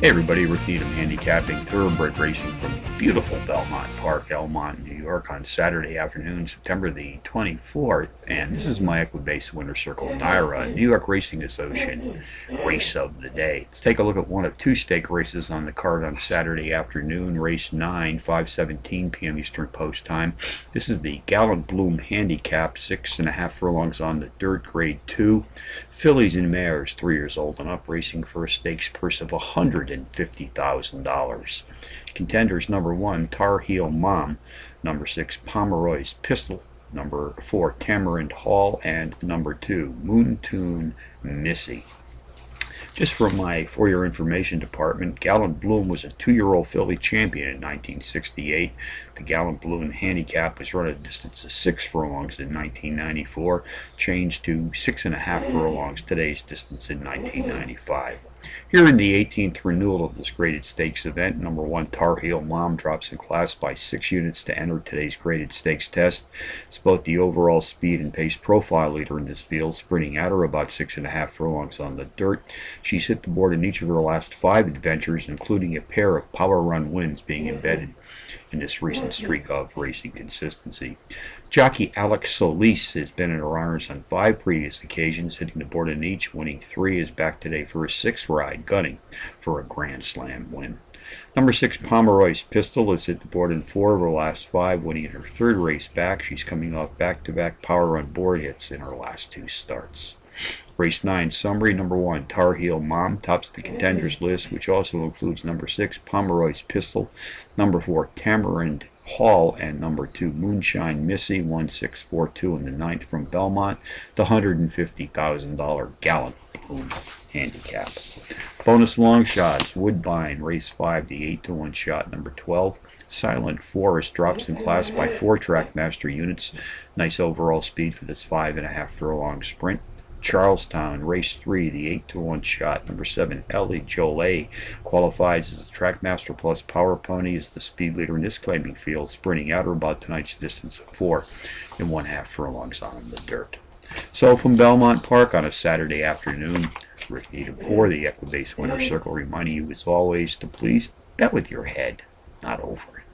Hey everybody, Rick Needham handicapping thoroughbred racing from beautiful Belmont Park, Elmont, New York on Saturday afternoon, September the 24th. And this is my Equibase Winter Circle NYRA, New York Racing Association race of the day. Let's take a look at one of two stake races on the card on Saturday afternoon, race 9, 5.17 p.m. Eastern Post Time. This is the Gallant Bloom Handicap, six and a half furlongs on the dirt, grade 2. Fillies and mares, three years old and up, racing for a stakes purse of $150,000. Contenders number one, Tar Heel Mom, number six, Pomeroy's Pistol, number four, Tamarind Hall, and number two, Moon Tune Missy. Just for my for your information department, Gallant Bloom was a two-year-old filly champion in 1968. The Gallant Bloom handicap was run at a distance of six furlongs in 1994, changed to six and a half furlongs today's distance in 1995. Here in the 18th renewal of this graded stakes event, number one Tar Heel Mom drops in class by six units to enter today's graded stakes test. It's both the overall speed and pace profile leader in this field, sprinting at or about six and a half furlongs on the dirt. She's hit the board in each of her last five adventures, including a pair of power run wins being embedded in this recent streak of racing consistency. Jockey Alex Solis has been in honors on five previous occasions, hitting the board in each, winning three, is back today for a sixth ride, gunning for a Grand Slam win. Number six, Pomeroy's Pistol has hit the board in four of her last five, winning in her third race back. She's coming off back-to-back power run board hits in her last two starts. Race 9 summary number 1 Tar Heel Mom tops the contenders list which also includes number 6 Pomeroy's Pistol, number 4 Tamarind Hall and number 2 Moonshine Missy 1642 in the ninth from Belmont the $150,000 Gallant Bloom handicap. Bonus long shots Woodbine race 5 the 8 to 1 shot number 12 Silent Forest drops in class by four Trackmaster units. Nice overall speed for this five and a half furlong sprint. Charlestown, race three, the 8 to 1 shot. Number seven, Ellie Jolie qualifies as a Trackmaster Plus Power Pony, is the speed leader in this claiming field, sprinting out or about tonight's distance of four and one half furlongs on the dirt. So from Belmont Park on a Saturday afternoon, Rick Needham for the Equibase Winter Circle, reminding you as always to please bet with your head, not over it.